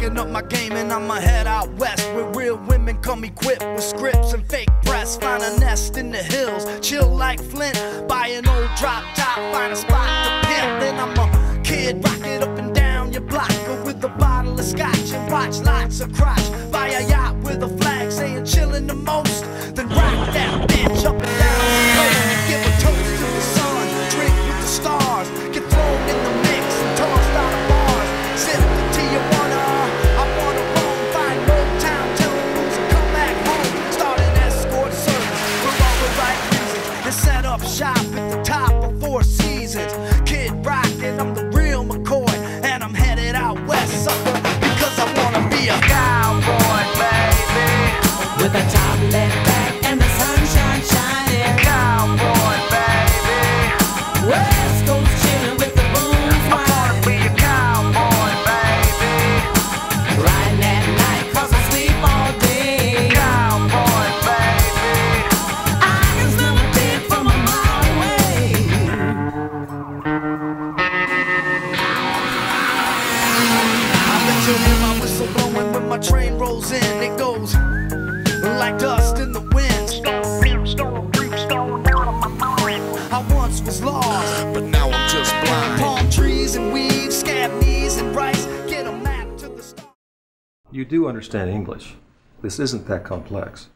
Stacking up my game and I'ma head out west where real women come equipped with scripts and fake press. Find a nest in the hills, chill like Flynt. Buy an old drop top, find a spot to pimp. Then I'm a kid, rock it up and down your block with a bottle of scotch and watch lots of crotch. Buy a yacht up shop at the top of Four Seasons. Blowing train rolls in. It goes like dust in the wind. I once was lost, but now I'm just blind. palm trees and weeds, scab knees and rice. Get a map to the stars. You do understand English. This isn't that complex.